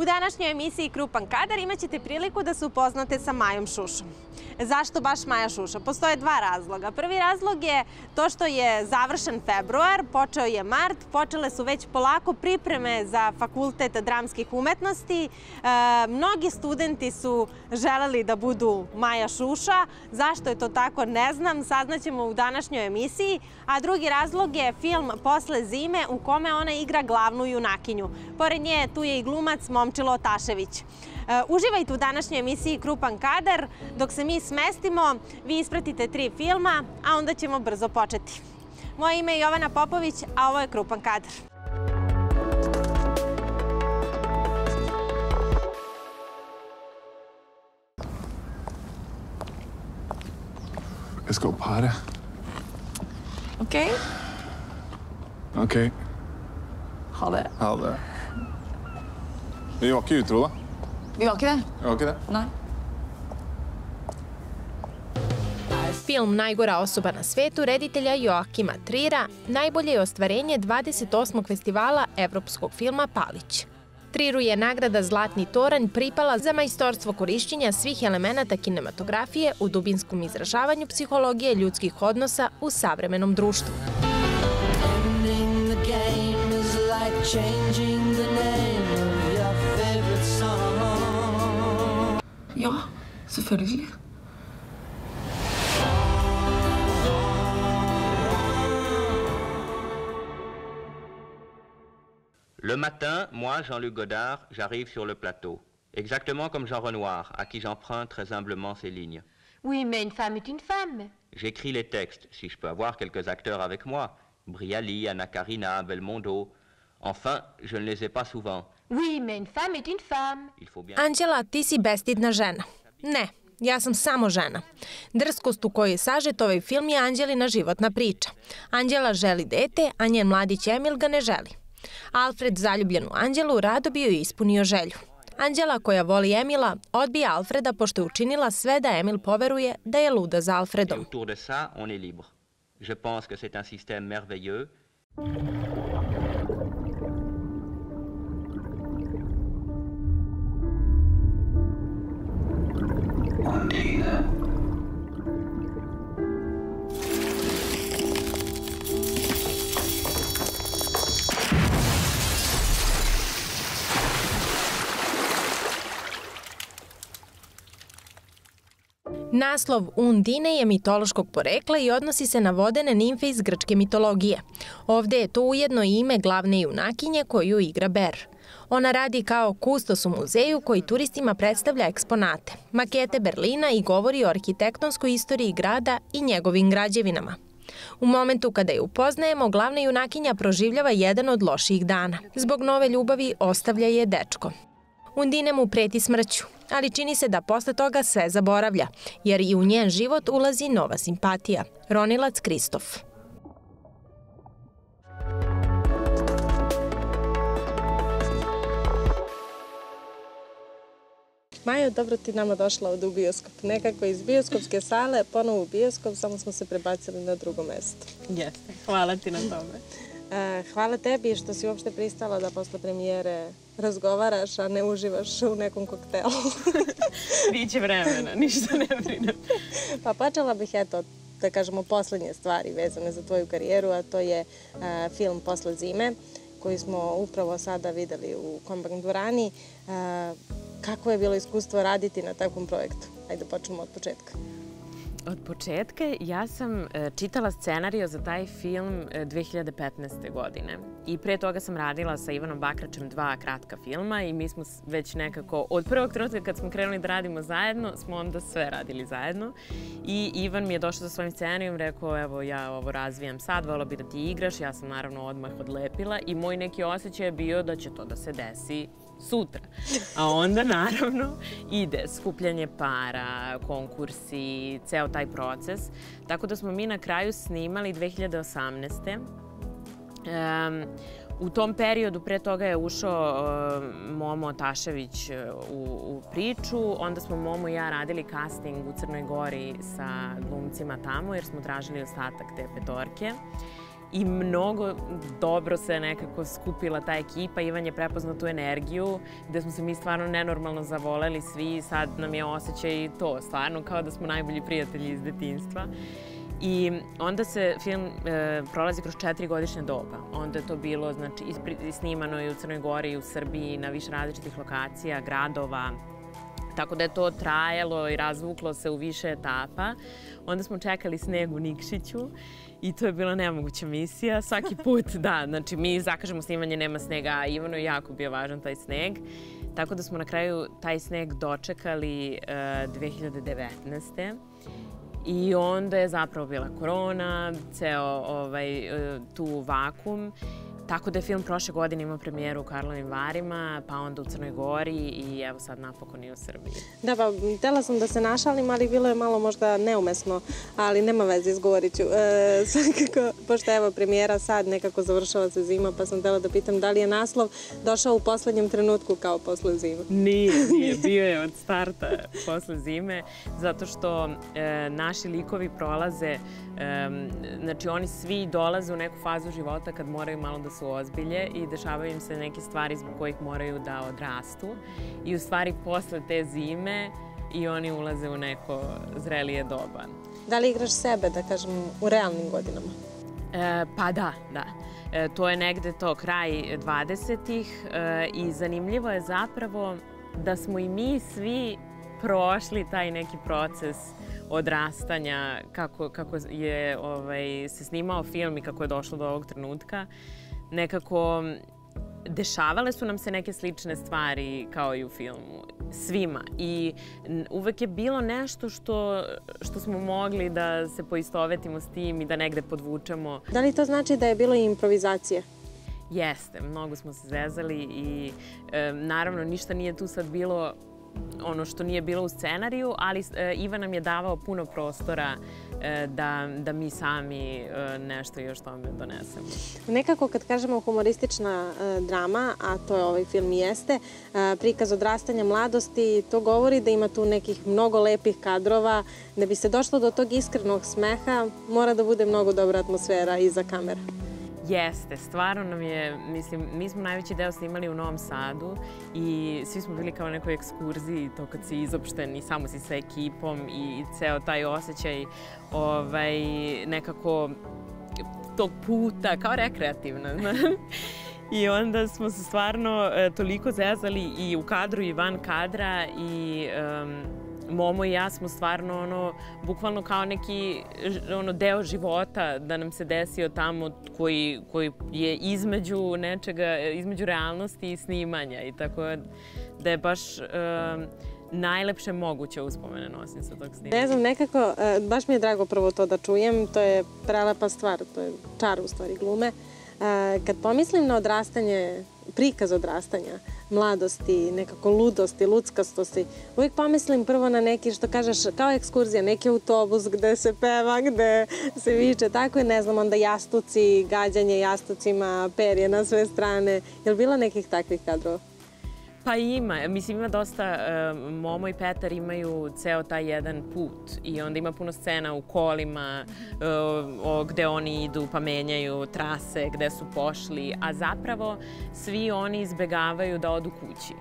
U današnjoj emisiji Krupan kadar imaćete priliku da se upoznate sa Majom Šušom. Zašto baš Maja Šuša? Postoje dva razloga. Prvi razlog je to što je završen februar, počeo je mart, počele su već polako pripreme za Fakultet dramskih umetnosti. E, mnogi studenti su želeli da budu Maja Šuša. Zašto je to tako, ne znam, saznaćemo u današnjoj emisiji. A drugi razlog je film Posle zime u kome ona igra glavnu junakinju. Pored nje tu je i glumac Momčilo Tašević. E, uživajte u današnjoj emisiji Krupan kadar. Dok se mi smestimo, vi ispratite tri filma, a onda ćemo brzo početi. Moje ime je Jovana Popović, a ovo je Krupan kadar. Let's go party. Okay. Okej. Ha det. Ha det. Vi var ikke utro, da. Vi var ikke det? Vi var ikke det. Nei. Film Najgora osoba na svetu reditelja Joakima Trira najbolje je ostvarenje 28. festivala evropskog filma Palić. Triru je nagrada Zlatni toranj pripala za majstorstvo korišćenja svih elemenata kinematografije u dubinskom izražavanju psihologije ljudskih odnosa u savremenom društvu. Ending the game is like changing the Ja, selvfølgelig. Le matin, moi, Jean-Luc Godard, j'arrive sur le plateau. Exactement comme Jean Renoir, à qui j'emprunte très humblement ces lignes. Oui, mais une femme est une femme. J'écris les textes, si je peux avoir quelques acteurs avec moi. Briali, Anna Karina, Belmondo. Enfin, je ne les ai pas souvent. Oui, mais une femme est une femme. Il faut bien... Anđela, ti si bestidna žena. Ne, ja sam samo žena. Drskost u kojoj je sažet ovaj film je Anđelina životna priča. Anđela želi dete, a njen mladić Emil ga ne želi. Alfred, zaljubljen u Anđelu, rado bi joj ispunio želju. Anđela, koja voli Emila, odbija Alfreda pošto je učinila sve da Emil poveruje da je luda za Alfredom. autour de ça, on est libre. Je pense que c'est un système merveilleux. Naslov Undine je mitološkog porekla i odnosi se na vodene nimfe iz grčke mitologije. Ovde je to ujedno ime glavne junakinje koju igra Ber. Ona radi kao kustos u muzeju koji turistima predstavlja eksponate, makete Berlina i govori o arhitektonskoj istoriji grada i njegovim građevinama. U momentu kada je upoznajemo, glavna junakinja proživljava jedan od loših dana. Zbog nove ljubavi ostavlja je dečko. Undine mu preti smrću, ali čini se da posle toga sve zaboravlja, jer i u njen život ulazi nova simpatija, Ronilac Kristof. Majo, dobro ti nama došla ovde u bioskop. Nekako iz bioskopske sale, ponovo u bioskop, samo smo se prebacili na drugo mesto. Jeste, hvala ti na tome. E, hvala tebi što si uopšte pristala da posle premijere razgovaraš, a ne uživaš u nekom koktelu. Biće vremena, ništa ne brinem. pa počela bih, eto, da kažemo, poslednje stvari vezane za tvoju karijeru, a to je e, film Posle zime, koji smo upravo sada videli u Kombank dvorani. E, kako je bilo iskustvo raditi na takvom projektu? Ajde, počnemo od početka. Od početka ja sam e, čitala scenario za taj film e, 2015. godine. I pre toga sam radila sa Ivanom Bakračem dva kratka filma i mi smo već nekako, od prvog trenutka kad smo krenuli da radimo zajedno, smo onda sve radili zajedno. I Ivan mi je došao sa svojim scenarijom, rekao evo ja ovo razvijam sad, volao bi da ti igraš. Ja sam naravno odmah odlepila i moj neki osjećaj je bio da će to da se desi sutra. A onda naravno ide skupljanje para, konkursi, ceo taj proces. Tako da smo mi na kraju snimali 2018. Um, u tom periodu pre toga je ušao uh, Momo Tašević uh, u, u priču. Onda smo Momo i ja radili casting u Crnoj Gori sa glumcima tamo jer smo tražili ostatak te petorke. I mnogo dobro se nekako skupila ta ekipa. Ivan je prepoznao tu energiju gde smo se mi stvarno nenormalno zavoleli svi i sad nam je osjećaj to, stvarno kao da smo najbolji prijatelji iz detinstva. I onda se film e, prolazi kroz četiri godišnje doba. Onda je to bilo znači, ispri, snimano i u Crnoj Gori i u Srbiji na više različitih lokacija, gradova, Tako da je to trajalo i razvuklo se u više etapa. Onda smo čekali sneg u Nikšiću i to je bila nemoguća misija. Svaki put, da, znači mi zakažemo snimanje, nema snega, a Ivanu je jako bio važan taj sneg. Tako da smo na kraju taj sneg dočekali uh, 2019. I onda je zapravo bila korona, ceo ovaj, e, tu vakum Tako da je film prošle godine imao premijeru u Karlovim Varima, pa onda u Crnoj Gori i evo sad napokon i u Srbiji. Da, pa htela sam da se našalim, ali bilo je malo možda neumesno, ali nema veze, izgovorit ću. E, svakako, pošto evo premijera sad nekako završava se zima, pa sam htela da pitam da li je naslov došao u poslednjem trenutku kao posle zime? Nije, nije. Bio je od starta posle zime, zato što e, naši likovi prolaze, znači oni svi dolaze u neku fazu života kad moraju malo da se su ozbilje i dešavaju im se neke stvari zbog kojih moraju da odrastu. I u stvari posle te zime i oni ulaze u neko zrelije doba. Da li igraš sebe, da kažem, u realnim godinama? E, pa da, da. E, to je negde to kraj 20-ih e, i zanimljivo je zapravo da smo i mi svi prošli taj neki proces odrastanja, kako, kako je ovaj, se snimao film i kako je došlo do ovog trenutka nekako dešavale su nam se neke slične stvari kao i u filmu. Svima. I uvek je bilo nešto što, što smo mogli da se poistovetimo s tim i da negde podvučemo. Da li to znači da je bilo i improvizacije? Jeste, mnogo smo se zezali i e, naravno ništa nije tu sad bilo ono što nije bilo u scenariju, ali e, Ivan nam je davao puno prostora e, da, da mi sami e, nešto još tome donesemo. Nekako kad kažemo humoristična drama, a to je ovaj film i jeste, prikaz odrastanja mladosti, to govori da ima tu nekih mnogo lepih kadrova. Da bi se došlo do tog iskrenog smeha, mora da bude mnogo dobra atmosfera iza kamera. Jeste, stvarno nam je, mislim, mi smo najveći deo snimali u Novom Sadu i svi smo bili kao na nekoj ekskurziji, to kad si izopšten i samo si sa ekipom i ceo taj osjećaj ovaj, nekako tog puta, kao rekreativno, I onda smo se stvarno e, toliko zezali i u kadru i van kadra i um, Momo i ja smo stvarno ono, bukvalno kao neki ono, deo života da nam se desio tamo koji, koji je između nečega, između realnosti i snimanja i tako da je baš um, najlepše moguće uspomene nosim sa tog snimanja. Ne znam, nekako, e, baš mi je drago prvo to da čujem, to je prelepa stvar, to je čar u stvari glume. E, kad pomislim na odrastanje, prikaz odrastanja, mladosti, nekako ludosti, luckastosti. Uvijek pomislim prvo na neki, što kažeš, kao ekskurzija, neki autobus gde se peva, gde se viče, tako je, ne znam, onda jastuci, gađanje jastucima, perje na sve strane. Je li bilo nekih takvih kadrova? Pa ima, mislim ima dosta, uh, Momo i Petar imaju ceo taj jedan put i onda ima puno scena u kolima uh, gde oni idu pa menjaju trase, gde su pošli, a zapravo svi oni izbegavaju da odu kući.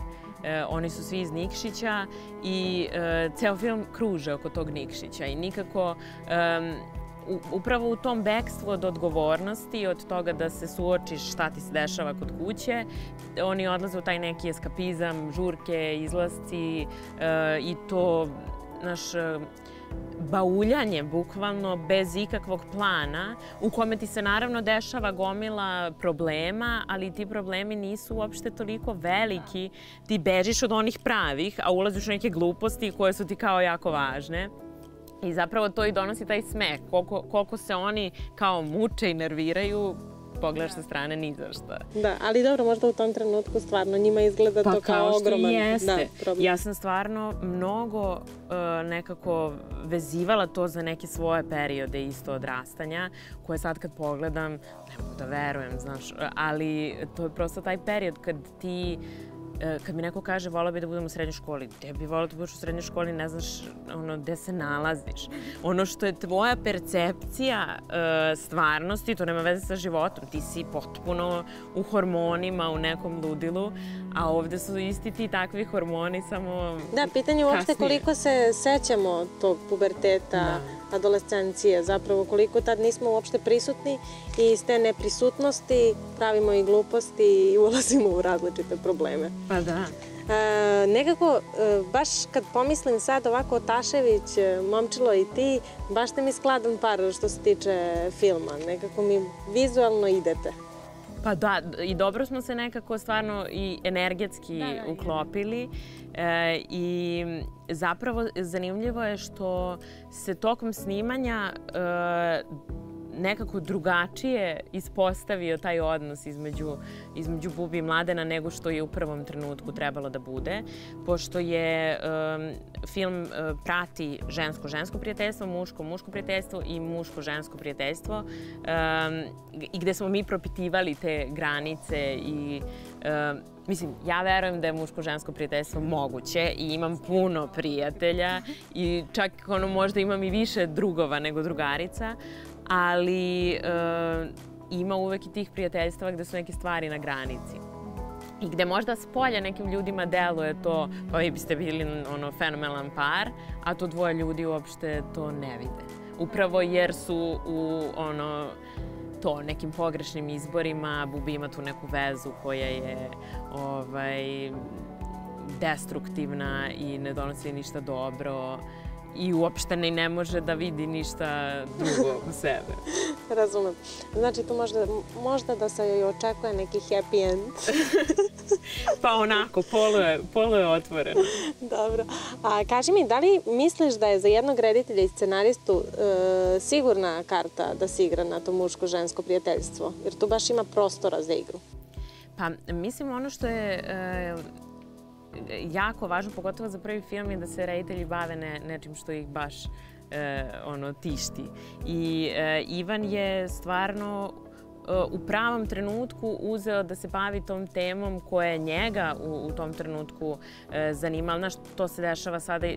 E, oni su svi iz Nikšića i e, ceo film kruže oko tog Nikšića i nikako e, upravo u tom bekstvu od odgovornosti, od toga da se suočiš šta ti se dešava kod kuće, oni odlaze u taj neki eskapizam, žurke, izlasci e, i to, naš, e, bauljanje bukvalno bez ikakvog plana u kome ti se naravno dešava gomila problema, ali ti problemi nisu uopšte toliko veliki. Ti bežiš od onih pravih, a ulaziš u neke gluposti koje su ti kao jako važne. I zapravo to i donosi taj smeh. Koliko, koliko se oni kao muče i nerviraju, pogledaš sa strane ni za šta. Da, ali dobro, možda u tom trenutku stvarno njima izgleda pa to kao, kao ogroman jeste. da, problem. Ja sam stvarno mnogo uh, nekako vezivala to za neke svoje periode isto odrastanja, koje sad kad pogledam, ne mogu da verujem, znaš, ali to je prosto taj period kad ti e, kad mi neko kaže volao bi da budem u srednjoj školi, gde bi volao da budeš u srednjoj školi, ne znaš ono, gde se nalaziš. Ono što je tvoja percepcija e, stvarnosti, to nema veze sa životom. Ti si potpuno u hormonima, u nekom ludilu, a ovde su isti ti takvi hormoni, samo Da, pitanje je uopšte koliko se sećamo tog puberteta, adolescencije, zapravo koliko tad nismo uopšte prisutni i iz te neprisutnosti pravimo i gluposti i ulazimo u različite probleme. Pa da. E, nekako, e, baš kad pomislim sad ovako Tašević, e, Momčilo i ti, baš ste mi skladan par što se tiče filma. Nekako mi vizualno idete. Pa da, i dobro smo se nekako stvarno i energetski uklopili. E, i zapravo zanimljivo je što se tokom snimanja e, nekako drugačije ispostavio taj odnos između, između Bubi i Mladena nego što je u prvom trenutku trebalo da bude, pošto je um, film uh, prati žensko-žensko prijateljstvo, muško-muško prijateljstvo i muško-žensko prijateljstvo um, i gde smo mi propitivali te granice i um, Mislim, ja verujem da je muško-žensko prijateljstvo moguće i imam puno prijatelja i čak ono možda imam i više drugova nego drugarica, ali e, ima uvek i tih prijateljstava gde su neke stvari na granici. I gde možda s polja nekim ljudima deluje to, pa vi biste bili ono fenomenalan par, a to dvoje ljudi uopšte to ne vide. Upravo jer su u ono to nekim pogrešnim izborima, Bubi ima tu neku vezu koja je ovaj, destruktivna i ne donosi ništa dobro i uopšte ne, ne može da vidi ništa drugo u sebe. Razumem. Znači tu možda, možda da se joj očekuje neki happy end. Pa onako, polo je, polo je otvoreno. Dobro. A kaži mi, da li misliš da je za jednog reditelja i scenaristu e, sigurna karta da se igra na to muško-žensko prijateljstvo? Jer tu baš ima prostora za igru. Pa, mislim, ono što je e, jako važno, pogotovo za prvi film, je da se reditelji bave ne, nečim što ih baš e, ono, tišti. I e, Ivan je stvarno u pravom trenutku uzeo da se bavi tom temom koja je njega u, u tom trenutku e, zanimala. Znaš, to se dešava sada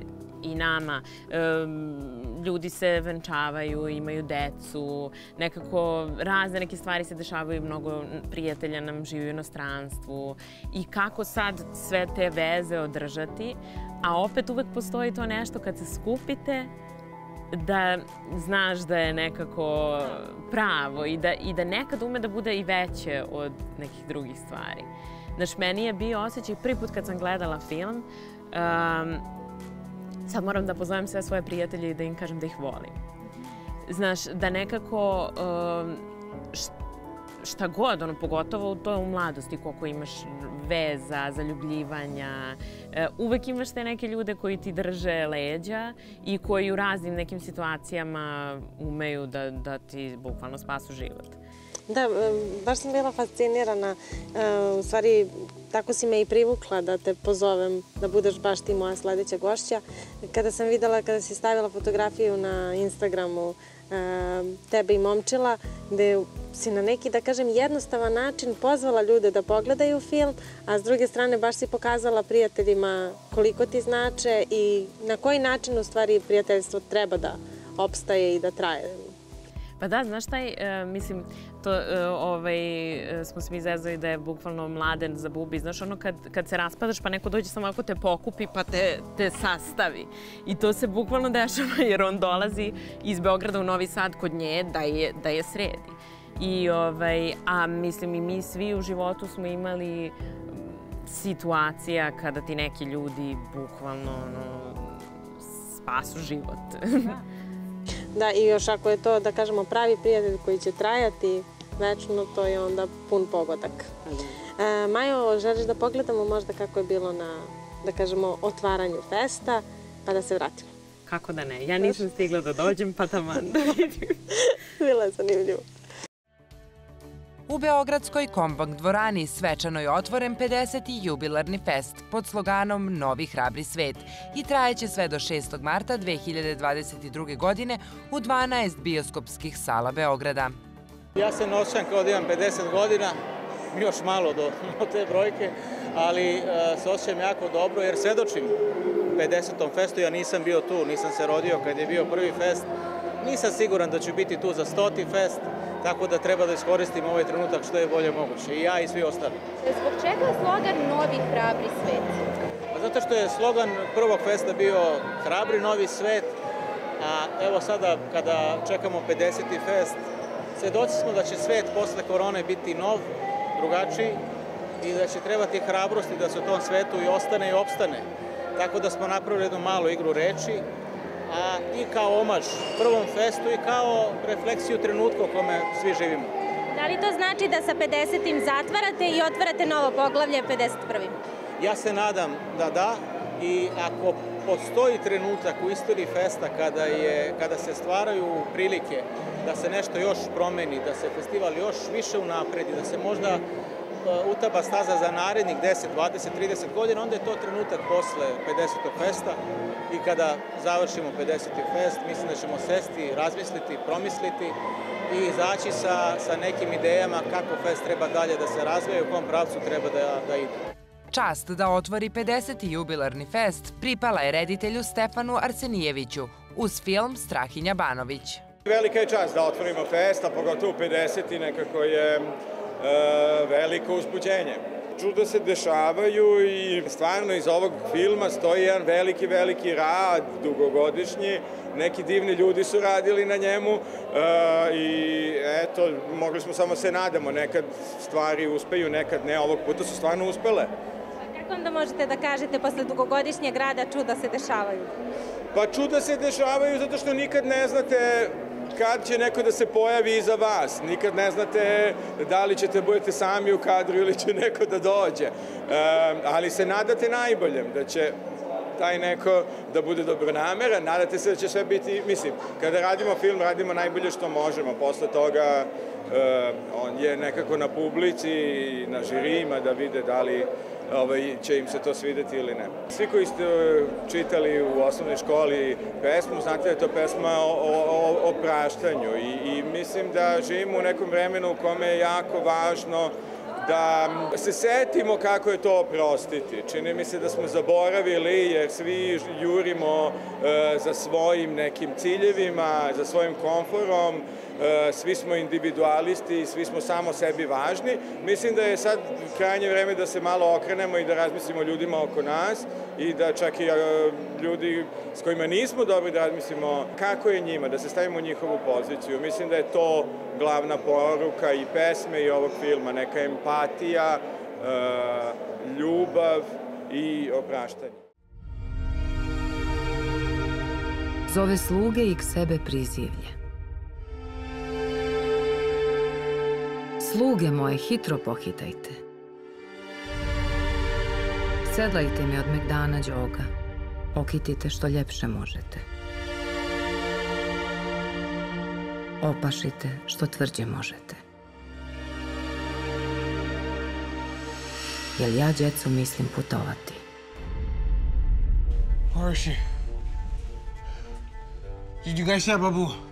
i nama. E, ljudi se venčavaju, imaju decu, nekako razne neke stvari se dešavaju, mnogo prijatelja nam živi u inostranstvu i kako sad sve te veze održati, a opet uvek postoji to nešto kad se skupite, da znaš da je nekako pravo i da, i da nekad ume da bude i veće od nekih drugih stvari. Znaš, meni je bio osjećaj prvi put kad sam gledala film, um, sad moram da pozovem sve svoje prijatelje i da im kažem da ih volim. Znaš, da nekako um, šta god, ono, pogotovo to u mladosti, koliko imaš veza, zaljubljivanja, e, uvek imaš te neke ljude koji ti drže leđa i koji u raznim nekim situacijama umeju da, da ti bukvalno spasu život. Da, e, baš sam bila fascinirana. E, u stvari, tako si me i privukla da te pozovem da budeš baš ti moja sledeća gošća. Kada sam videla, kada si stavila fotografiju na Instagramu tebe i momčila, gde si na neki, da kažem, jednostavan način pozvala ljude da pogledaju film, a s druge strane baš si pokazala prijateljima koliko ti znače i na koji način u stvari prijateljstvo treba da opstaje i da traje. Pa da, znaš taj, e, mislim, to e, ovaj, e, smo se mi zezali da je bukvalno mladen za bubi. Znaš, ono kad, kad se raspadaš pa neko dođe samo ako te pokupi pa te, te sastavi. I to se bukvalno dešava jer on dolazi iz Beograda u Novi Sad kod nje da je, da je sredi. I, ovaj, a mislim i mi svi u životu smo imali situacija kada ti neki ljudi bukvalno ono, spasu život. Da, i još ako je to, da kažemo, pravi prijatelj koji će trajati večno, to je onda pun pogodak. E, Majo, želiš da pogledamo možda kako je bilo na, da kažemo, otvaranju festa, pa da se vratimo? Kako da ne? Ja nisam stigla da dođem, pa taman da vidim. Bilo je zanimljivo. U Beogradskoj Kombank dvorani svečano je otvoren 50. jubilarni fest pod sloganom Novi hrabri svet i trajeće sve do 6. marta 2022. godine u 12 bioskopskih sala Beograda. Ja se noćam kao da imam 50 godina još malo do, te brojke, ali uh, se osjećam jako dobro jer svedočim 50. festu, ja nisam bio tu, nisam se rodio kad je bio prvi fest, nisam siguran da ću biti tu za stoti fest, tako da treba da iskoristim ovaj trenutak što je bolje moguće, i ja i svi ostali. Zbog čega je slogan Novi hrabri svet? Pa zato što je slogan prvog festa bio Hrabri novi svet, a evo sada kada čekamo 50. fest, svedoci smo da će svet posle korone biti nov, drugačiji i da će trebati hrabrosti da se u tom svetu i ostane i opstane. Tako da smo napravili jednu malu igru reči, a i kao omaž prvom festu i kao refleksiju trenutka u kome svi živimo. Da li to znači da sa 50. zatvarate i otvarate novo poglavlje 51. Ja se nadam da da i ako postoji trenutak u istoriji festa kada, je, kada se stvaraju prilike da se nešto još promeni, da se festival još više unapredi, da se možda utaba staza za narednih 10, 20, 30 godina, onda je to trenutak posle 50. festa i kada završimo 50. fest, mislim da ćemo sesti, razmisliti, promisliti i izaći sa, sa nekim idejama kako fest treba dalje da se razvije i u kom pravcu treba da, da ide. Čast da otvori 50. jubilarni fest pripala je reditelju Stefanu Arsenijeviću uz film Strahinja Banović. Velika je čast da otvorimo fest, a pogotovo 50. nekako je veliko uzbuđenje. Čuda se dešavaju i stvarno iz ovog filma stoji jedan veliki, veliki rad, dugogodišnji. Neki divni ljudi su radili na njemu e, i eto, mogli smo samo se nadamo, nekad stvari uspeju, nekad ne, ovog puta su stvarno uspele. Kako onda možete da kažete posle dugogodišnjeg rada čuda se dešavaju? Pa čuda se dešavaju zato što nikad ne znate kad će neko da se pojavi iza vas. Nikad ne znate da li ćete budete sami u kadru ili će neko da dođe. Ali se nadate najboljem, da će taj neko da bude dobronameran, nadate se da će sve biti, mislim, kada radimo film, radimo najbolje što možemo, posle toga on je nekako na publici, na žirima da vide da li ovaj, će im se to svideti ili ne. Svi koji ste e, čitali u osnovnoj školi pesmu, znate da je to pesma o, o, o praštanju i, i mislim da živimo u nekom vremenu u kome je jako važno da se setimo kako je to oprostiti. Čini mi se da smo zaboravili jer svi jurimo e, za svojim nekim ciljevima, za svojim komforom, e, svi smo individualisti, svi smo samo sebi važni. Mislim da je sad krajnje vreme da se malo okrenemo i da razmislimo ljudima oko nas i da čak i e, ljudi s kojima nismo dobri da razmislimo kako je njima, da se stavimo u njihovu poziciju. Mislim da je to glavna poruka i pesme i ovog filma, neka empatija, e, ljubav i opraštanje. Zove sluge i k sebe prizivlje. Sluge moje, hitro pohitajte. Sedlajte mi od Megdana Đoga. Okitite što ljepše možete. Opašite što tvrđe možete. Jel ja, djecu, mislim putovati? Where is she? Did you guys have Babu?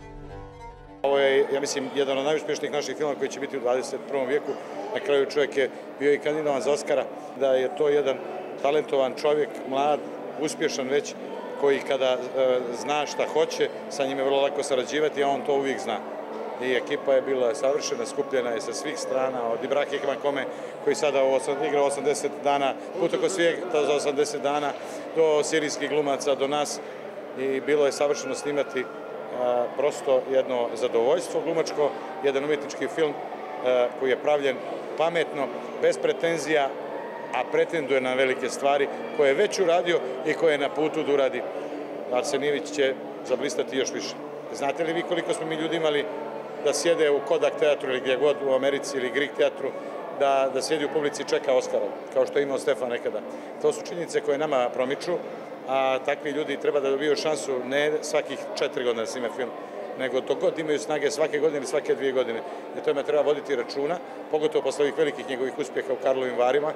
Ovo je, ja mislim, jedan od najuspješnijih naših filmova koji će biti u 21. vijeku. Na kraju čovjek je bio i kandidovan za Oscara. Da je to jedan talentovan čovjek, mlad, uspješan već, koji kada e, zna šta hoće, sa njim je vrlo lako sarađivati, a on to uvijek zna. I ekipa je bila savršena, skupljena je sa svih strana, od Ibrahima Kome, koji sada igra 80 dana, put oko svijeta za 80 dana, do sirijskih glumaca, do nas. I bilo je savršeno snimati prosto jedno zadovoljstvo glumačko, jedan umjetnički film a, koji je pravljen pametno, bez pretenzija, a pretenduje na velike stvari, koje je već uradio i koje je na putu da uradi. Arsenijević će zablistati još više. Znate li vi koliko smo mi ljudi imali da sjede u Kodak teatru ili gdje god u Americi ili Greek teatru, da, da sjedi u publici i čeka Oscara, kao što je imao Stefan nekada. To su činjenice koje nama promiču, a takvi ljudi treba da dobiju šansu ne svakih četiri godine da snime film, nego to god imaju snage svake godine ili svake dvije godine. I tome treba voditi računa, pogotovo posle ovih velikih njegovih uspjeha u Karlovim Varima,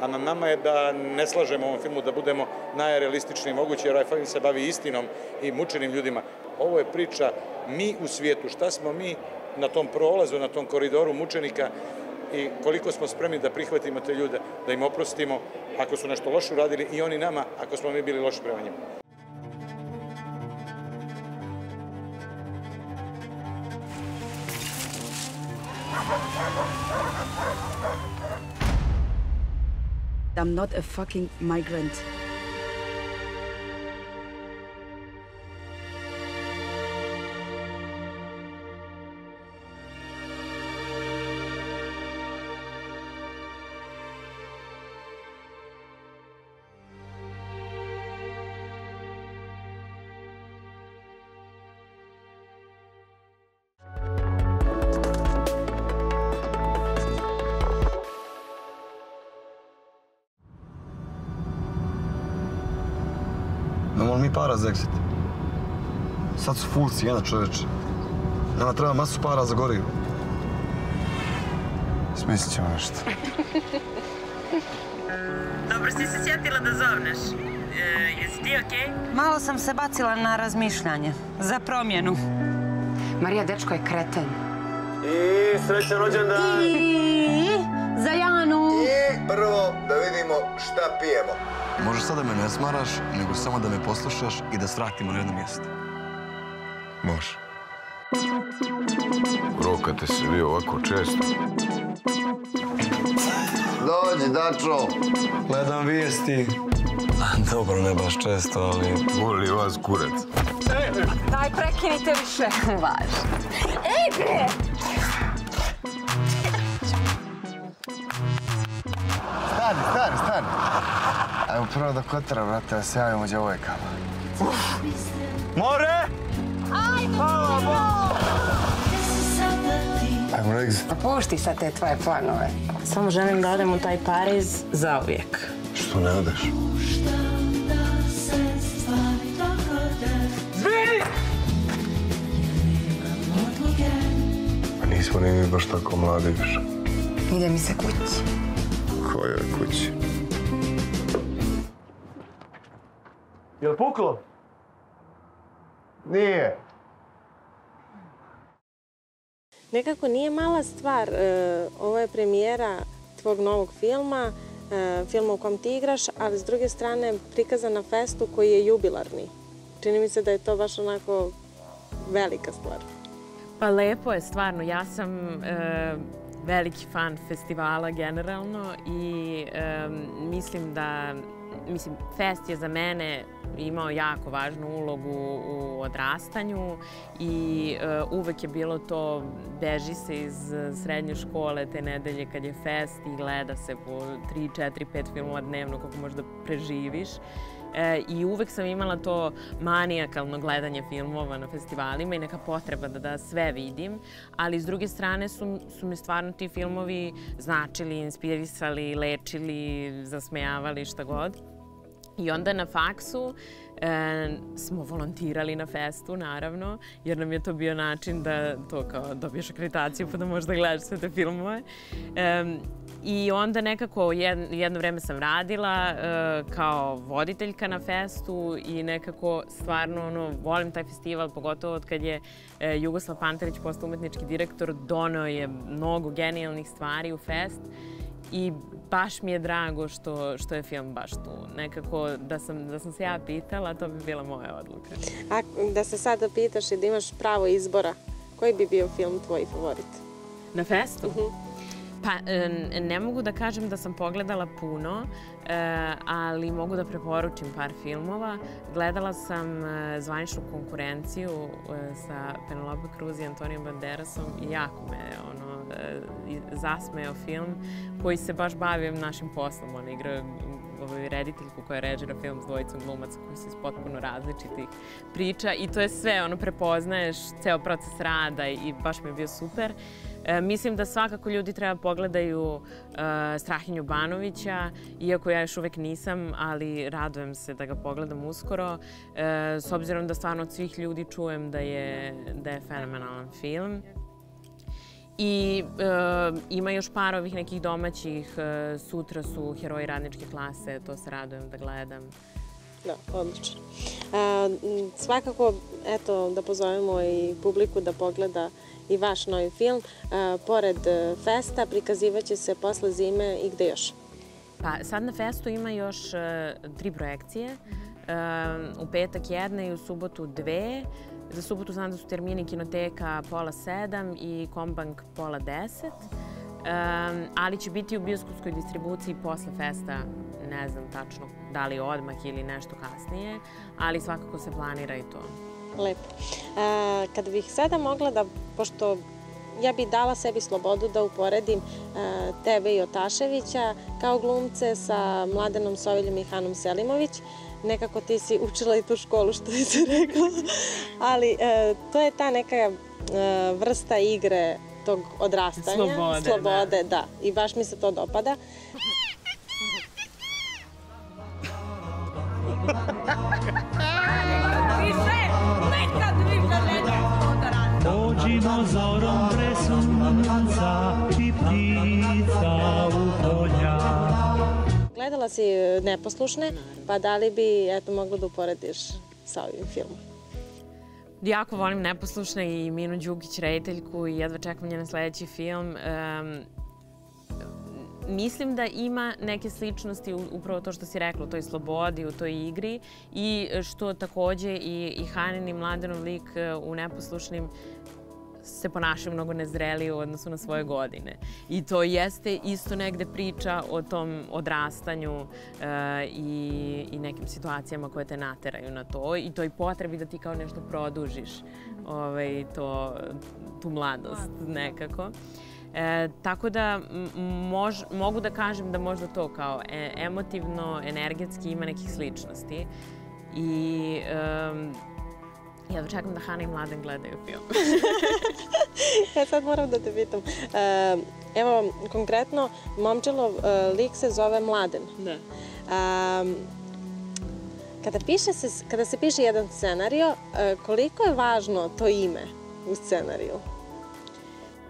a na nama je da ne slažemo ovom filmu, da budemo najrealističniji mogući, jer ovaj film se bavi istinom i mučenim ljudima. Ovo je priča mi u svijetu, šta smo mi na tom prolazu, na tom koridoru mučenika i koliko smo spremni da prihvatimo te ljude, da im oprostimo ako su nešto loše uradili i oni nama ako smo mi bili loši prema njima. I'm not a fucking migrant. Nemamo mi para za exit. Sad su full cijena čoveče. Nama treba masu para za gorivo. Smislit ćemo nešto. Dobro si se sjetila da zovneš. E, jesi ti okej? Malo sam se bacila na razmišljanje. Za promjenu. Marija, dečko je kreten. I srećan rođendan! I za Janu. I prvo da vidimo šta pijemo. Možeš sad da me ne smaraš, nego samo da me poslušaš i da svratimo na jedno mjesto. Može. Rokate se vi ovako često. Dođi, Dačo. Gledam vijesti. Dobro, ne baš često, ali... Voli vas kurac. Daj, prekinite više. Važno. Ej, bre! Stani, stani, stani. Ajmo prvo do kotara, brate, da se javimo djevojkama. More! Ajmo na exit. Pušti sad te tvoje planove. Samo želim da odem u taj Pariz za uvijek. Što ne odeš? Pa nismo ni mi baš tako mladi više. Ide mi se kući. Kojoj kući? Jel puklo? Nije. Nekako nije mala stvar. e, Ovo je premijera tvog novog filma, e, filma u kom ti igraš, ali s druge strane prikazan na festu koji je jubilarni. Čini mi se da je to baš onako velika stvar. Pa lepo je, stvarno. Ja sam e, veliki fan festivala generalno i e, mislim da Mislim, fest je za mene imao jako važnu ulogu u odrastanju i e, uvek je bilo to, beži se iz srednje škole te nedelje kad je fest i gleda se po 3, 4, 5 filmova dnevno kako možda preživiš. E, I uvek sam imala to manijakalno gledanje filmova na festivalima i neka potreba da, da sve vidim, ali s druge strane su, su mi stvarno ti filmovi značili, inspirisali, lečili, zasmejavali, šta god. I onda na faksu e, smo volontirali na festu, naravno, jer nam je to bio način da to kao dobiješ akreditaciju pa da možeš da gledaš sve te filmove. E, I onda nekako jed, jedno vreme sam radila e, kao voditeljka na festu i nekako stvarno ono, volim taj festival, pogotovo od kad je e, Jugoslav Pantelić postao umetnički direktor, donao je mnogo genijalnih stvari u fest i baš mi je drago što, što je film baš tu. Nekako da sam, da sam se ja pitala, to bi bila moja odluka. A da se sada pitaš i da imaš pravo izbora, koji bi bio film tvoj favorit? Na festu? Pa, e, ne mogu da kažem da sam pogledala puno, e, ali mogu da preporučim par filmova. Gledala sam e, zvaničnu konkurenciju sa Penelope Cruz i Antonijom Banderasom i jako me ono, zasmeo film koji se baš bavi našim poslom. Ona igra ovaj, rediteljku koja režira film s dvojicom glumaca koji su iz potpuno različitih priča i to je sve, ono, prepoznaješ ceo proces rada i baš mi je bio super. E, mislim da svakako ljudi treba pogledaju e, Strahinju Banovića, iako ja još uvek nisam, ali radujem se da ga pogledam uskoro, e, s obzirom da stvarno od svih ljudi čujem da je, da je fenomenalan film. I e, ima još par ovih nekih domaćih, e, sutra su heroji radničke klase, to se radujem da gledam. Da, odlično. M, svakako, eto, da pozovemo i publiku da pogleda i vaš novi film. A, pored e, festa prikazivaće se posle zime i gde još? Pa sad na festu ima još e, tri projekcije. E, u petak jedna i u subotu dve. Za subotu znam da su termini kinoteka pola sedam i Kombank pola deset. Ali će biti u bioskopskoj distribuciji posle festa, ne znam tačno da li odmah ili nešto kasnije, ali svakako se planira i to. Lepo. A, kada bih sada mogla da, pošto ja bih dala sebi slobodu da uporedim a, tebe i Otaševića kao glumce sa Mladenom Soviljom i Hanom Selimović, nekako ti si učila i tu školu što bi se rekla, ali e, to je ta neka e, vrsta igre tog odrastanja. Slobode, Slobode, da. da. I baš mi se to dopada. Više, nekad više nećemo da radimo. Dođimo zorom pre sunca i ptica Gledala si e, Neposlušne, pa da li bi eto, mogla da uporediš sa ovim filmom? Jako volim Neposlušne i Minu Đukić, rediteljku i jedva čekam njen sledeći film. Um, mislim da ima neke sličnosti upravo to što si rekla, u toj slobodi, u toj igri i što takođe i, i Hanin i Mladenov lik e, u Neposlušnim se ponašaju mnogo nezrelije u odnosu na svoje godine. I to jeste isto negde priča o tom odrastanju e, i, i nekim situacijama koje te nateraju na to i toj potrebi da ti kao nešto produžiš ovaj, to, tu mladost nekako. E, tako da mož, mogu da kažem da možda to kao e, emotivno, energetski ima nekih sličnosti. I um, ja čekam da Hana i Mladen gledaju film. E, sad moram da te pitam. E, evo, konkretno, Momčilov e, lik se zove Mladen. Da. A, kada, piše se, kada se piše jedan scenario, koliko je važno to ime u scenariju?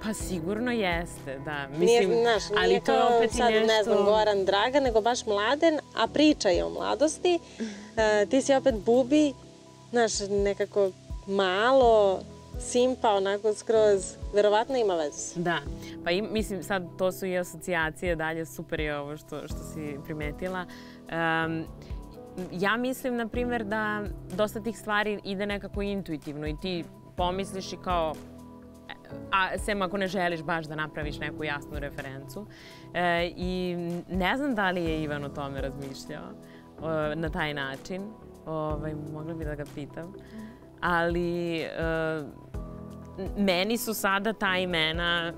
Pa sigurno jeste, da. Mislim, nije, znaš, ali nije to je kao opet sad, nešto... ne znam, Goran Draga, nego baš Mladen, a priča je o mladosti. E, ti si opet Bubi, znaš, nekako malo, simpa, onako skroz, verovatno ima veze. Da, pa im, mislim sad to su i asocijacije, dalje super je ovo što, što si primetila. Um, ja mislim, na primjer, da dosta tih stvari ide nekako intuitivno i ti pomisliš i kao a sem ako ne želiš baš da napraviš neku jasnu referencu. E, I ne znam da li je Ivan o tome razmišljao o, na taj način. Ovaj, mogla bi da ga pitam. Ali e, meni su sada ta imena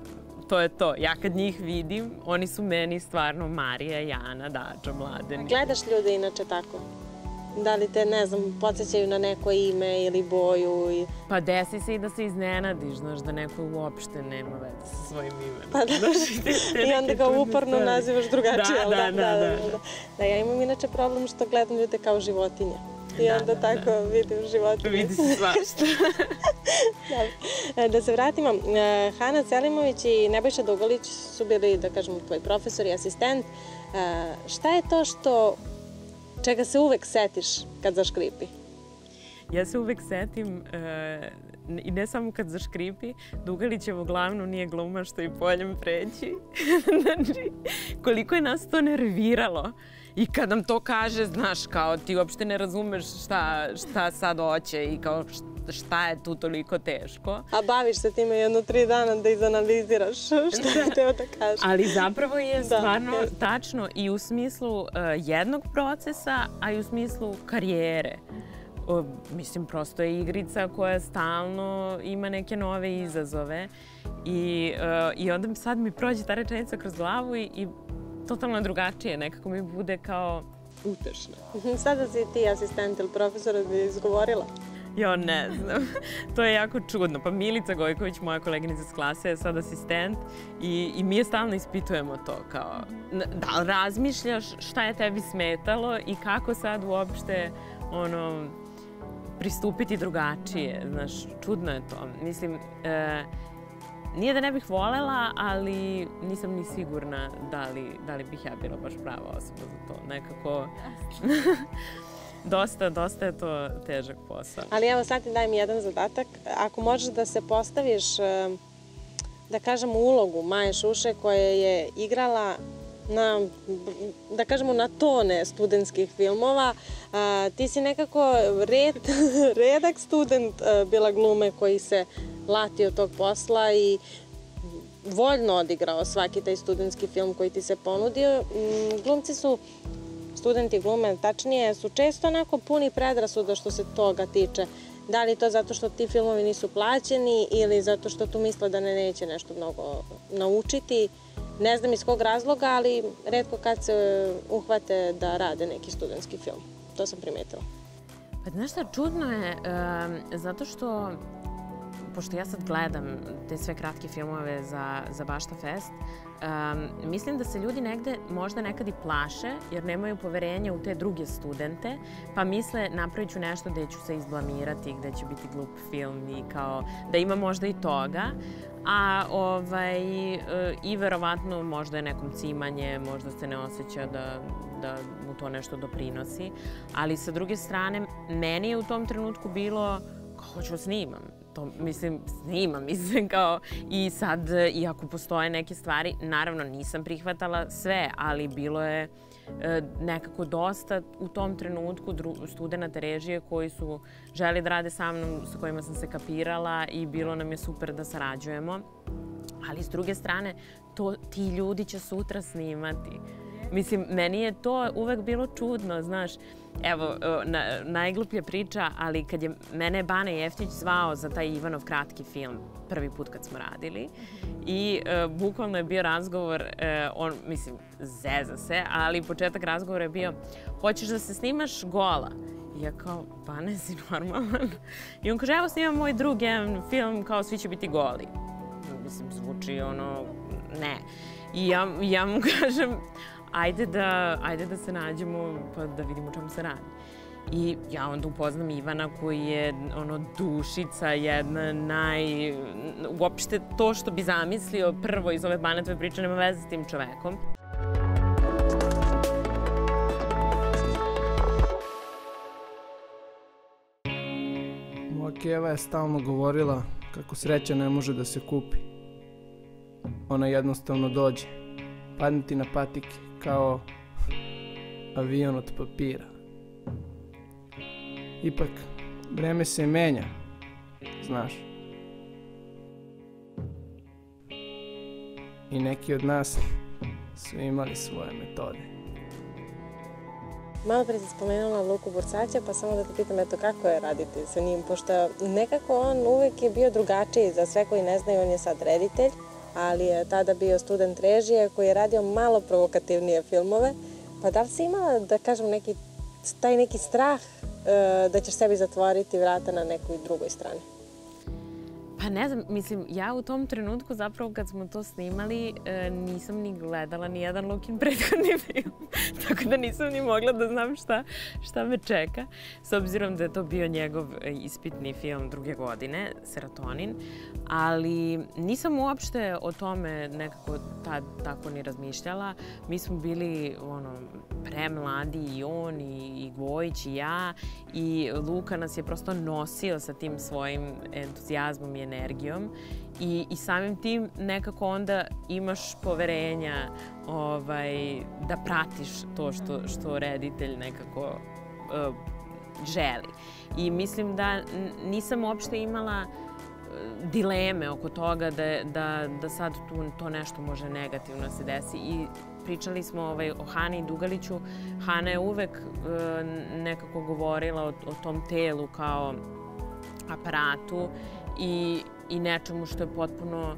to je to. Ja kad njih vidim, oni su meni stvarno Marija, Jana, Dača, Mladen. Gledaš ljude inače tako? Da li te, ne znam, podsjećaju na neko ime ili boju? I... Pa desi se i da se iznenadiš, znaš, da neko uopšte nema veze sa svojim imenom. Pa da, Znaš, te- te i onda ga uporno stvari. nazivaš drugačije. Da, ali da, da, da. da. Da, ja imam inače problem što gledam ljude kao životinje. I Da, onda da, tako vidim životinje. Vidi se svašta. da. E, Da se vratimo, e, Hana Celimović i Nebojša Dugolić su bili, da kažemo, tvoj profesor i asistent. E, Šta je to što, čega se uvek setiš kad zaškripi? Ja se uvek setim, i ne samo kad zaškripi, Dugalićevo glavno nije gluma što i poljem preći. znači, koliko je nas to nerviralo. I kad nam to kaže, znaš, kao ti uopšte ne razumeš šta, šta sad hoće i kao šta- je tu toliko teško. A baviš se time jedno tri dana da izanaliziraš šta je teo da kaže. Ali zapravo je Da, stvarno jeste. tačno i u smislu uh, jednog procesa, a i u smislu karijere. O, mislim, prosto je igrica koja stalno ima neke nove izazove i, uh, i onda sad mi prođe ta rečenica kroz glavu i, i totalno je drugačije. Nekako mi bude kao utešno. Sada si ti asistent ili profesor da bi izgovorila. Jo, ne znam. to je jako čudno. Pa Milica Gojković, moja koleginica iz klase, je sad asistent i, i mi je stalno ispitujemo to kao da li razmišljaš šta je tebi smetalo i kako sad uopšte ono pristupiti drugačije. Znaš, čudno je to. Mislim, e, nije da ne bih volela, ali nisam ni sigurna da li, da li bih ja bila baš prava osoba za to. Nekako... dosta, dosta je to težak posao. Ali evo sad ti daj mi jedan zadatak. Ako možeš da se postaviš, e, da kažemo, u ulogu Maje Šuše koja je igrala na, da kažemo, na tone studentskih filmova. A, ti si nekako red, redak student a, bila glume koji se latio tog posla i voljno odigrao svaki taj studentski film koji ti se ponudio. Mm, glumci su studenti glume, tačnije, su često onako puni predrasuda što se toga tiče. Da li to zato što ti filmovi nisu plaćeni ili zato što tu misle da ne neće nešto mnogo naučiti. Ne znam iz kog razloga, ali redko kad se uhvate da rade neki studentski film. To sam primetila. Pa znaš šta, čudno je, zato što pošto ja sad gledam te sve kratke filmove za, za Bašta Fest, um, mislim da se ljudi negde možda nekad i plaše jer nemaju poverenja u te druge studente, pa misle napravit ću nešto gde ću se izblamirati, gde će biti glup film i kao da ima možda i toga, a ovaj, i verovatno možda je nekom cimanje, možda se ne osjeća da, da mu to nešto doprinosi, ali sa druge strane, meni je u tom trenutku bilo kao hoću da snimam to, mislim, snimam, mislim, kao i sad, iako postoje neke stvari, naravno nisam prihvatala sve, ali bilo je e, nekako dosta u tom trenutku studenta režije koji su želi da rade sa mnom, sa kojima sam se kapirala i bilo nam je super da sarađujemo. Ali s druge strane, to, ti ljudi će sutra snimati. Mislim, meni je to uvek bilo čudno, znaš. Evo, na, najgluplja priča, ali kad je mene Bane Jeftić zvao za taj Ivanov kratki film, prvi put kad smo radili, i e, bukvalno je bio razgovor, e, on, mislim, zeza se, ali početak razgovora je bio, hoćeš da se snimaš gola? I ja kao, Bane, si normalan? I on kaže, evo snimam moj drugi film, kao svi će biti goli. Mislim, zvuči ono, ne. I ja, ja mu kažem, ajde da, ajde da se nađemo pa da vidimo čemu se radi. I ja onda upoznam Ivana koji je ono dušica, jedna naj... Uopšte to što bi zamislio prvo iz ove banetove priče nema veze s tim čovekom. Moja Keva je stalno govorila kako sreća ne može da se kupi. Ona jednostavno dođe, padne ti na patike kao avion od papira. Ipak, vreme se menja, znaš. I neki od nas su imali svoje metode. Malo pre si spomenula Luku Bursaća, pa samo da te pitam, eto, kako je raditi sa njim, pošto nekako on uvek je bio drugačiji, za sve koji ne znaju, on je sad reditelj, ali je tada bio student režije koji je radio malo provokativnije filmove. Pa da li si imala, da kažem, neki, taj neki strah e, da ćeš sebi zatvoriti vrata na nekoj drugoj strani? Pa ne znam, mislim, ja u tom trenutku zapravo kad smo to snimali e, nisam ni gledala ni jedan Lukin prethodni film. Tako da nisam ni mogla da znam šta, šta me čeka. S obzirom da je to bio njegov e, ispitni film druge godine, Serotonin. Ali nisam uopšte o tome nekako tad tako ni razmišljala. Mi smo bili ono, premladi i on i, i Gvojić i ja. I Luka nas je prosto nosio sa tim svojim entuzijazmom i energijom. I, i samim tim nekako onda imaš poverenja ovaj, da pratiš to što, što reditelj nekako uh, želi. I mislim da nisam uopšte imala uh, dileme oko toga da, da, da sad tu to nešto može negativno se desi. I pričali smo ovaj, o Hani Dugaliću. Hana je uvek uh, nekako govorila o, o tom telu kao aparatu i, i nečemu što je potpuno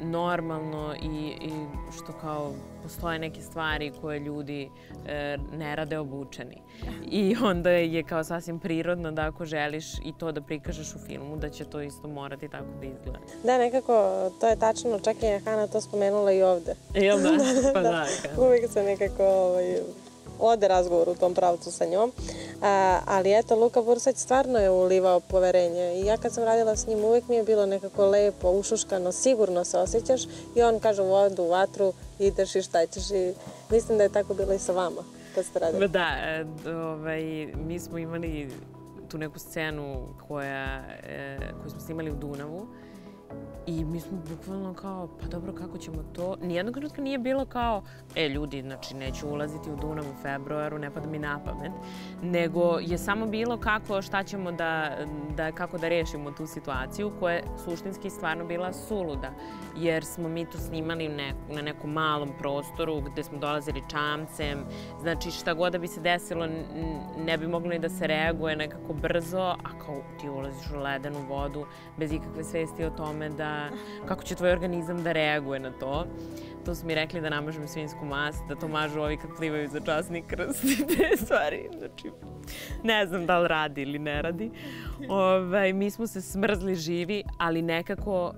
normalno i, i što kao postoje neke stvari koje ljudi e, ne rade obučeni. I onda je kao sasvim prirodno da ako želiš i to da prikažeš u filmu, da će to isto morati tako da izgleda. Da, nekako, to je tačno, čak je Hana to spomenula i ovde. Jel da? Pa da. da. Uvijek se nekako ovaj, ode razgovor u tom pravcu sa njom. A, ali eto, Luka Bursać stvarno je ulivao poverenje i ja kad sam radila s njim uvek mi je bilo nekako lepo, ušuškano, sigurno se osjećaš i on kaže u vodu, u vatru, ideš i šta ćeš i mislim da je tako bilo i sa vama kad ste radili? Da, e, ovaj, mi smo imali tu neku scenu koja, e, koju smo snimali u Dunavu I mi smo bukvalno kao, pa dobro, kako ćemo to? Nijednog trenutka nije bilo kao, e, ljudi, znači, neću ulaziti u Dunav u februaru, ne pada mi na pamet. Nego je samo bilo kako, šta ćemo da, da, kako da rešimo tu situaciju, koja je suštinski stvarno bila suluda. Jer smo mi to snimali ne, na nekom malom prostoru gde smo dolazili čamcem. Znači, šta god da bi se desilo, ne bi moglo ni da se reaguje nekako brzo, a kao ti ulaziš u ledenu vodu bez ikakve svesti o tome da kako će tvoj organizam da reaguje na to. To su mi rekli da namažem svinsku mast, da to mažu ovi kad plivaju za časni krst i te stvari. Znači, ne znam da li radi ili ne radi. Ove, ovaj, mi smo se smrzli živi, ali nekako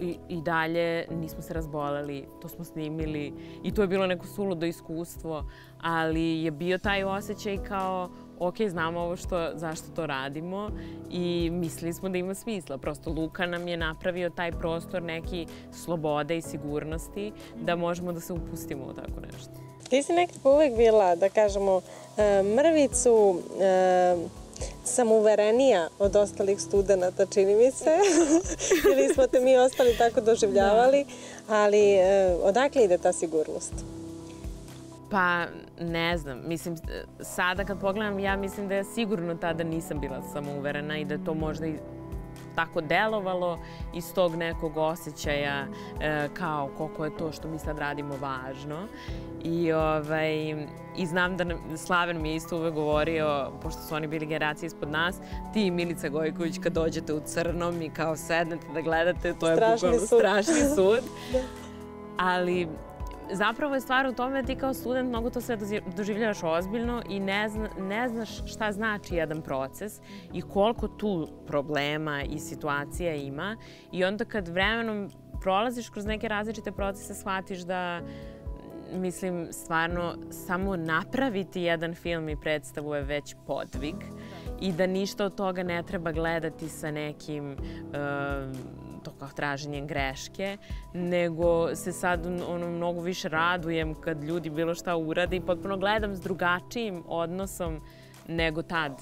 i, i dalje nismo se razboleli, to smo snimili i to je bilo neko suludo iskustvo, ali je bio taj osjećaj kao ok, znamo ovo što, zašto to radimo i mislili smo da ima smisla. Prosto Luka nam je napravio taj prostor neki slobode i sigurnosti da možemo da se upustimo u tako nešto. Ti si nekako uvek bila, da kažemo, e, mrvicu e, samouverenija od ostalih studenta, čini mi se. Ili smo te mi ostali tako doživljavali. Ali e, odakle ide ta sigurnost? Pa, ne znam. Mislim, sada kad pogledam, ja mislim da ja sigurno tada nisam bila samouverena i da to možda i tako delovalo iz tog nekog osjećaja e, kao koliko je to što mi sad radimo važno. I, ovaj, I znam da Slaven mi je isto uvek govorio, pošto su oni bili generacije ispod nas, ti i Milica Gojković kad dođete u crnom i kao sednete da gledate, to je strašni bukvalno sud. strašni sud. da. Ali zapravo je stvar u tome da ti kao student mnogo to sve doživljavaš ozbiljno i ne, zna, ne znaš šta znači jedan proces i koliko tu problema i situacija ima. I onda kad vremenom prolaziš kroz neke različite procese, shvatiš da mislim, stvarno, samo napraviti jedan film i predstavu je već podvig i da ništa od toga ne treba gledati sa nekim uh, to kao traženjem greške, nego se sad ono, mnogo više radujem kad ljudi bilo šta urade i potpuno gledam s drugačijim odnosom nego tad.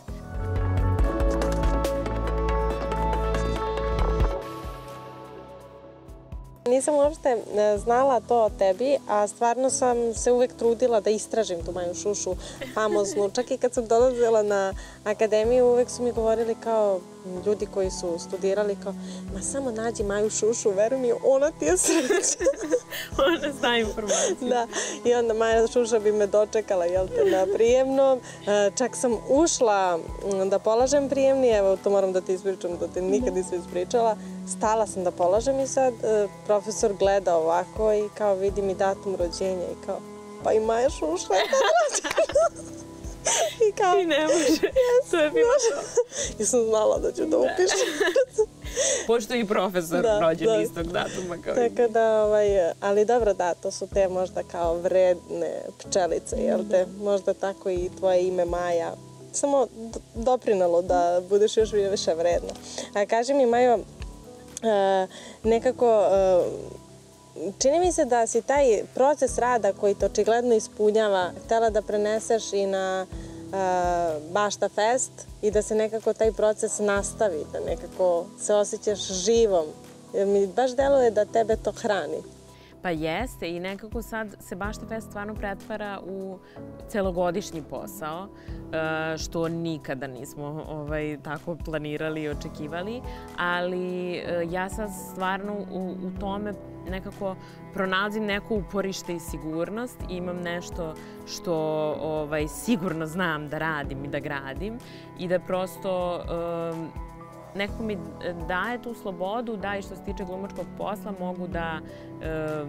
Nisam uopšte e, znala to o tebi, a stvarno sam se uvek trudila da istražim tu Maju Šušu famoznu. Čak i kad sam dolazila na akademiju, uvek su mi govorili kao ljudi koji su studirali kao, ma samo nađi Maju Šušu, veruj mi, ona ti je sreća. ona zna informaciju. Da, i onda Maja Šuša bi me dočekala, jel te, na prijemnom. E, čak sam ušla da polažem prijemni, evo, to moram da ti ispričam, da te nikad nisam ispričala. Stala sam da polažem i sad e, profesor gleda ovako i kao vidi mi datum rođenja i kao, pa i Maja Šuša je I kao... I ne može. to je bilo to. I sam znala da ću da upišem. Pošto i profesor da, rođen da. istog datuma kao Tako da, ovaj, ali dobro da, to su te možda kao vredne pčelice, jel te? Možda tako i tvoje ime Maja samo doprinalo da budeš još više vredna. A kaži mi, Majo, nekako čini mi se da si taj proces rada koji te očigledno ispunjava htela da preneseš i na Bašta Fest i da se nekako taj proces nastavi, da nekako se osjećaš živom. Mi baš deluje da tebe to hrani. Pa jeste i nekako sad se Bašta Fest stvarno pretvara u celogodišnji posao, e, što nikada nismo ovaj, tako planirali i očekivali, ali e, ja sad stvarno u, u tome nekako pronalazim neko uporište i sigurnost, imam nešto što ovaj, sigurno znam da radim i da gradim i da prosto um, neko mi daje tu slobodu, da i što se tiče glumačkog posla mogu da e,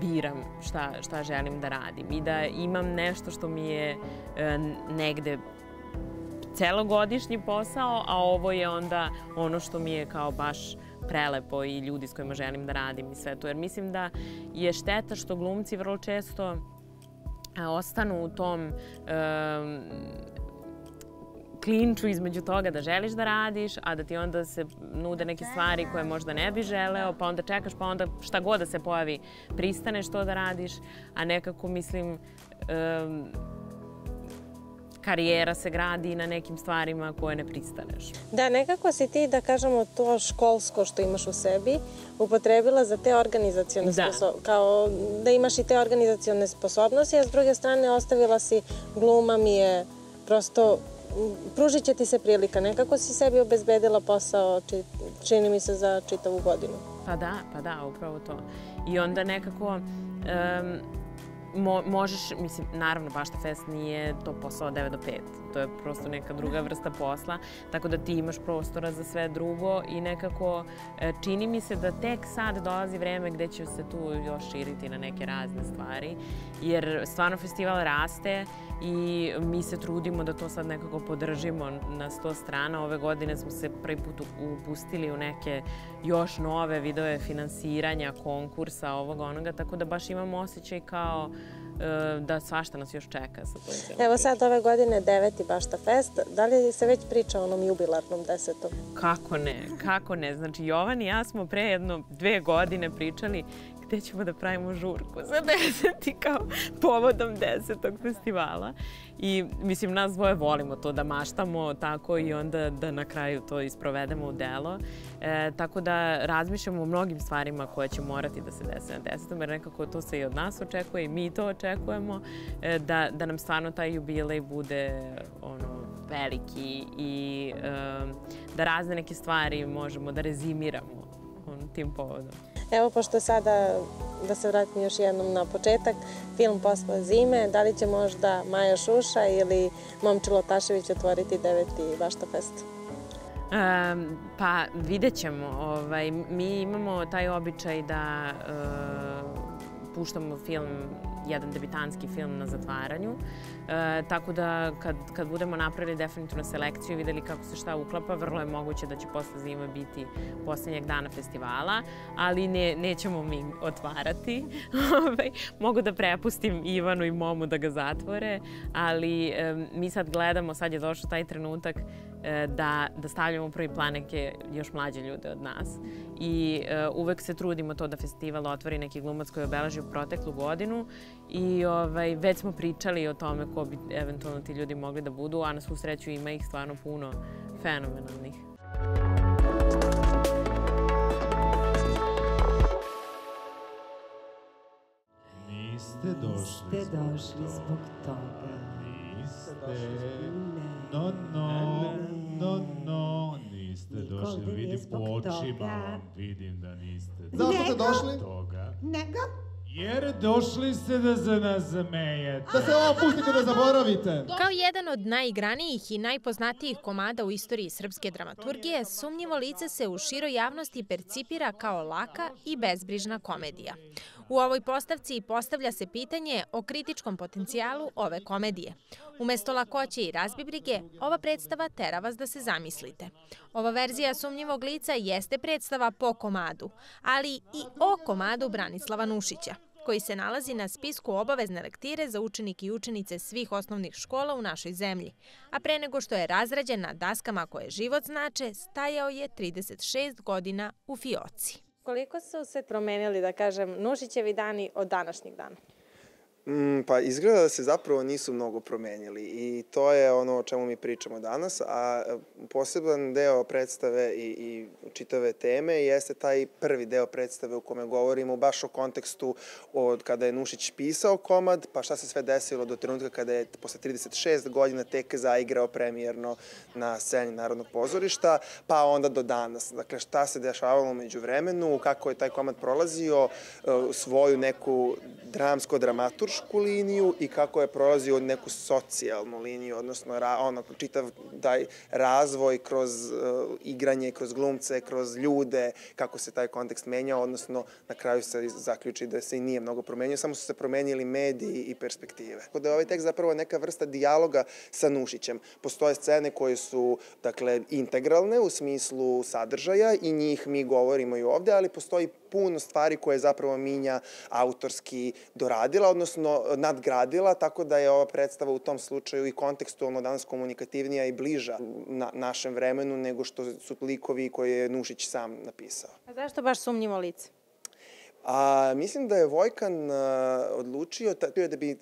biram šta, šta želim da radim i da imam nešto što mi je e, negde celogodišnji posao, a ovo je onda ono što mi je kao baš prelepo i ljudi s kojima želim da radim i sve to. Jer mislim da je šteta što glumci vrlo često ostanu u tom um, klinču između toga da želiš da radiš, a da ti onda se nude neke stvari koje možda ne bi želeo, pa onda čekaš, pa onda šta god da se pojavi, pristaneš to da radiš, a nekako mislim, um, karijera se gradi na nekim stvarima koje ne pristaneš. Da, nekako si ti, da kažemo, to školsko što imaš u sebi upotrebila za te organizacione Da. sposobnosti, kao da imaš i te organizacione sposobnosti, a s druge strane ostavila si gluma mi je prosto pružit će ti se prilika. Nekako si sebi obezbedila posao, či, čini mi se, za čitavu godinu. Pa da, pa da, upravo to. I onda nekako em, mo, možeš, mislim, naravno Bašta Fest nije to posao 9 do 5. To je prosto neka druga vrsta posla, tako da ti imaš prostora za sve drugo i nekako e, čini mi se da tek sad dolazi vreme gde će se tu još širiti na neke razne stvari, jer stvarno festival raste i mi se trudimo da to sad nekako podržimo na sto strana. Ove godine smo se prvi put upustili u neke još nove vidove finansiranja, konkursa, ovoga, onoga, tako da baš imamo osjećaj kao da svašta nas još čeka sa tom celom Evo sad ove godine deveti Bašta Fest. Da li se već priča o onom jubilarnom desetom? Kako ne, kako ne. Znači, Jovan i ja smo pre jedno dve godine pričali gde ćemo da pravimo žurku za deseti kao povodom desetog festivala. I mislim, nas dvoje volimo to da maštamo tako i onda da na kraju to isprovedemo u delo. E, tako da razmišljamo o mnogim stvarima koje će morati da se dese na desetom, jer nekako to se i od nas očekuje i mi to očekujemo, e, da, da nam stvarno taj jubilej bude ono, veliki i e, da razne neke stvari možemo da rezimiramo on, tim povodom. Evo, pošto sada, da se vratim još jednom na početak, film Posle zime, da li će možda Maja Šuša ili Momčilo Tašević otvoriti deveti Bašta Fest? Um, pa vidjet ćemo. Ovaj, mi imamo taj običaj da uh, puštamo film, jedan debitanski film na zatvaranju. E, tako da kad, kad budemo napravili definitivno selekciju i videli kako se šta uklapa, vrlo je moguće da će posle zime biti poslednjeg dana festivala, ali ne, nećemo mi otvarati. Ovaj, Mogu da prepustim Ivanu i Momu da ga zatvore, ali mi sad gledamo, sad je došao taj trenutak e, da, da stavljamo u prvi plan neke još mlađe ljude od nas. I e, uvek se trudimo to da festival otvori neki glumac koji obeleži proteklu godinu i ovaj, već smo pričali o tome ko bi eventualno ti ljudi mogli da budu, a na svu sreću ima ih stvarno puno fenomenalnih. Niste došli, Niste došli zbog toga. Niste. No, no, no, no, niste došli. nije Vidim po očima vidim da niste. Zašto ste došli? Toga. Nego? Jer došli ste da se nas zamejete. Da se ovo pustite da zaboravite. Kao jedan od najigranijih i najpoznatijih komada u istoriji srpske dramaturgije, Sumnjivo lice se u široj javnosti percipira kao laka i bezbrižna komedija. U ovoj postavci postavlja se pitanje o kritičkom potencijalu ove komedije. Umesto lakoće i razbibrige, ova predstava tera vas da se zamislite. Ova verzija Sumnjivog lica jeste predstava po komadu, ali i o komadu Branislava Nušića koji se nalazi na spisku obavezne lektire za učenike i učenice svih osnovnih škola u našoj zemlji. A pre nego što je razrađen na daskama koje život znače, stajao je 36 godina u fioci. Koliko su se promenili, da kažem, Nušićevi dani od današnjeg dana? Mm, pa izgleda da se zapravo nisu mnogo promenili i to je ono o čemu mi pričamo danas, a e, poseban deo predstave i, i čitave teme jeste taj prvi deo predstave u kome govorimo baš o kontekstu od kada je Nušić pisao komad, pa šta se sve desilo do trenutka kada je posle 36 godina tek zaigrao premijerno na sceni Narodnog pozorišta, pa onda do danas. Dakle, šta se dešavalo među vremenu, kako je taj komad prolazio, e, svoju neku dramsko-dramaturšku liniju i kako je prolazio neku socijalnu liniju, odnosno ra, ono, čitav taj razvoj kroz uh, igranje, kroz glumce, kroz ljude, kako se taj kontekst menjao, odnosno na kraju se zaključi da se i nije mnogo promenio, samo su se promenili mediji i perspektive. Tako da je ovaj tekst zapravo neka vrsta dijaloga sa Nušićem. Postoje scene koje su, dakle, integralne u smislu sadržaja i njih mi govorimo i ovde, ali postoji puno stvari koje je zapravo Minja autorski doradila, odnosno nadgradila, tako da je ova predstava u tom slučaju i kontekstualno danas komunikativnija i bliža na našem vremenu nego što su likovi koje je Nušić sam napisao. A zašto baš sumnjivo lice? A mislim da je Vojkan uh, odlučio da bi uh,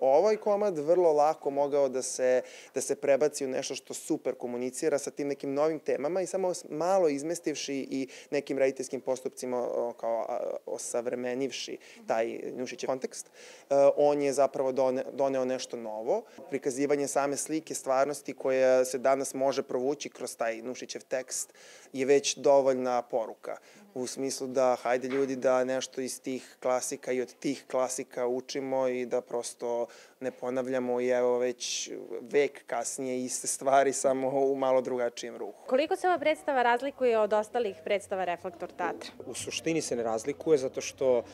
ovaj komad vrlo lako mogao da se, da se prebaci u nešto što super komunicira sa tim nekim novim temama i samo malo izmestivši i nekim rediteljskim postupcima kao osavremenivši taj Njušićev kontekst, uh, on je zapravo doneo nešto novo. Prikazivanje same slike stvarnosti koja se danas može provući kroz taj Nušićev tekst je već dovoljna poruka. U smislu da hajde ljudi da nešto iz tih klasika i od tih klasika učimo i da prosto ne ponavljamo i evo već vek kasnije iste stvari samo u malo drugačijem ruhu. Koliko se ova predstava razlikuje od ostalih predstava Reflektor teatra? U suštini se ne razlikuje zato što uh,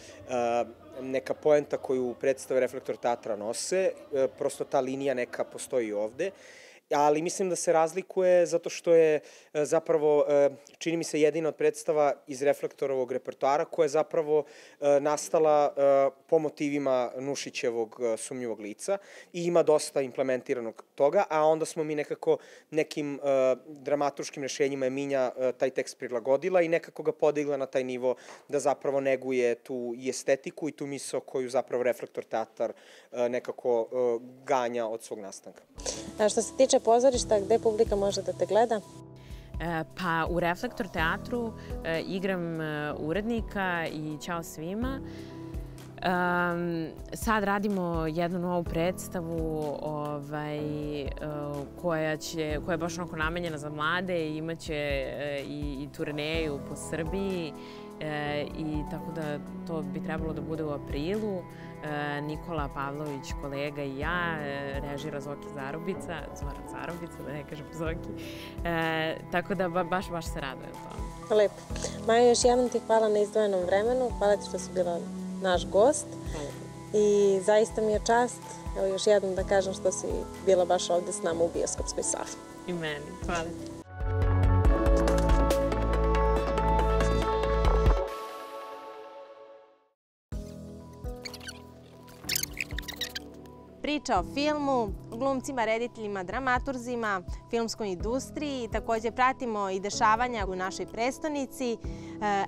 neka poenta koju predstave Reflektor teatra nose, uh, prosto ta linija neka postoji ovde ali mislim da se razlikuje zato što je e, zapravo, e, čini mi se, jedina od predstava iz reflektorovog repertoara koja je zapravo e, nastala po motivima Nušićevog sumnjivog lica i ima dosta implementiranog toga, a onda smo mi nekako nekim dramaturškim rešenjima je Minja taj tekst prilagodila i nekako ga podigla na taj nivo da zapravo neguje tu i estetiku i tu misao koju zapravo reflektor teatar nekako ganja od svog nastanka. A što se tiče pozorišta, gde publika može da te gleda? E, pa u Reflektor teatru e, igram e, urednika i ćao svima. Sad radimo jednu novu predstavu ovaj, koja, će, koja je baš onako namenjena za mlade i imaće i, turneju po Srbiji i tako da to bi trebalo da bude u aprilu. E, Nikola Pavlović, kolega i ja, e, režira Zoki Zarubica, Zoran Zarubica, da ne kažem Zoki. E, tako da ba, baš, baš se radujem tome. Lepo. Maja, još jednom ti hvala na izdvojenom vremenu. Hvala ti što si bila naš gost. Hvala. I zaista mi je čast, evo još jednom da kažem što si bila baš ovde s nama u bioskopskoj sali. I meni. Hvala priča o filmu, glumcima, rediteljima, dramaturzima, filmskoj industriji. Takođe pratimo i dešavanja u našoj prestonici. E,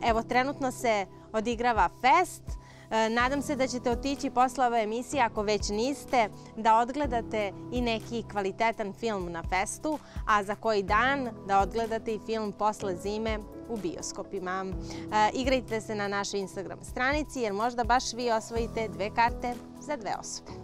evo, trenutno se odigrava fest. E, nadam se da ćete otići posle ove emisije, ako već niste, da odgledate i neki kvalitetan film na festu, a za koji dan da odgledate i film Posle zime u bioskopima. E, igrajte se na našoj Instagram stranici jer možda baš vi osvojite dve karte za dve osobe.